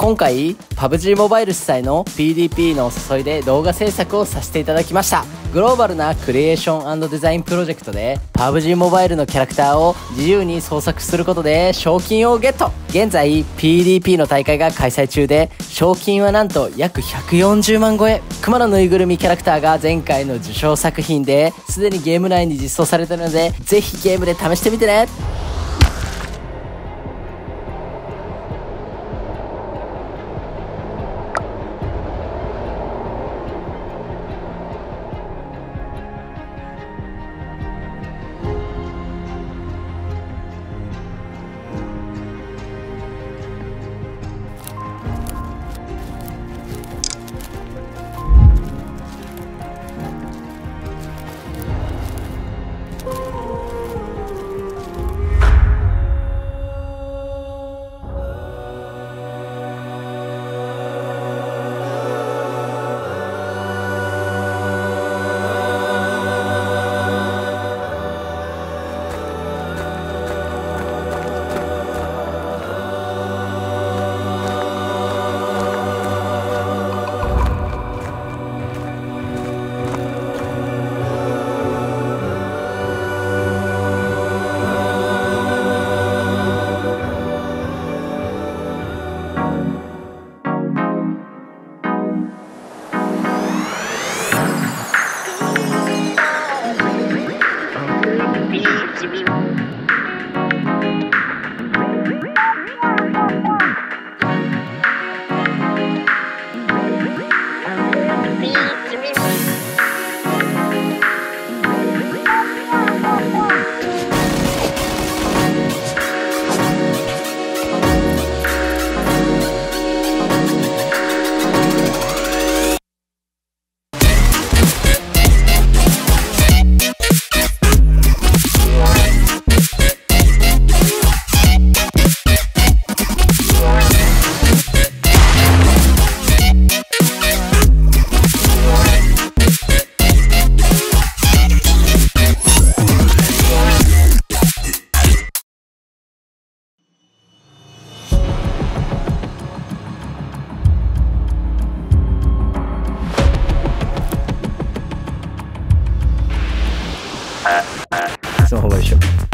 今回 PUBG モバイル主催の PDP のお誘いで動画制作をさせていただきました。グローバルなクリエーションデザインプロジェクトで PUBG モバイルのキャラクターを自由に創作することで賞金をゲット。現在 PDP の大会が開催中で賞金はなんと約140万超え。熊のぬいぐるみキャラクターが前回の受賞作品ですでにゲーム内に実装されてるのでぜひゲームで試してみてね。It's a нового еще.